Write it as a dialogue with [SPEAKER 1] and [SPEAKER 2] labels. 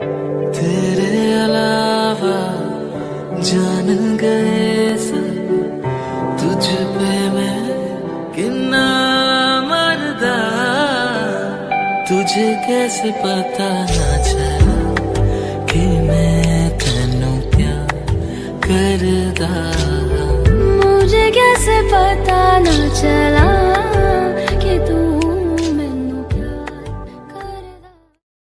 [SPEAKER 1] तेरे अलावा जान गए सब। तुझ पे मैं किन्ना मरदा। तुझे कैसे पता ना चला कि मैं तेनू प्यार करदा?